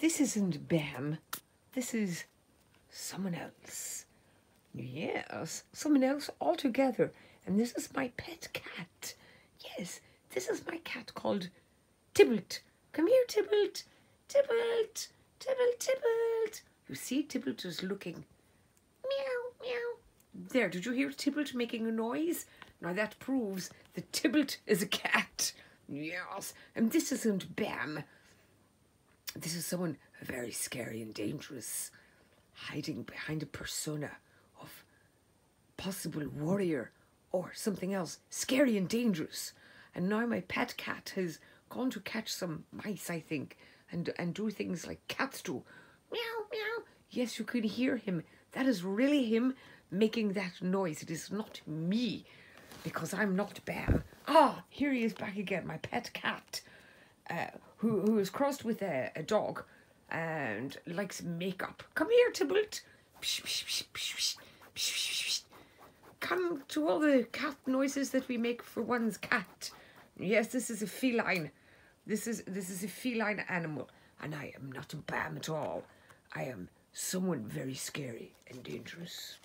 this isn't Bam. This is someone else. Yes, someone else altogether. And this is my pet cat. Yes, this is my cat called Tybalt. Come here, Tybalt. Tybalt. Tybalt, Tybalt. You see, Tybalt is looking. Meow, meow. There, did you hear Tybalt making a noise? Now that proves that Tybalt is a cat. Yes, and this isn't Bam. This is someone very scary and dangerous, hiding behind a persona of possible warrior or something else scary and dangerous. And now my pet cat has gone to catch some mice, I think, and and do things like cats do. Meow, meow. Yes, you can hear him. That is really him making that noise. It is not me, because I'm not Bear. Ah, here he is back again, my pet cat, uh, who who is crossed with a, a dog, and likes makeup. Come here, Tybalt. Come to all the cat noises that we make for one's cat. Yes, this is a feline. This is this is a feline animal, and I am not a bam at all. I am someone very scary and dangerous.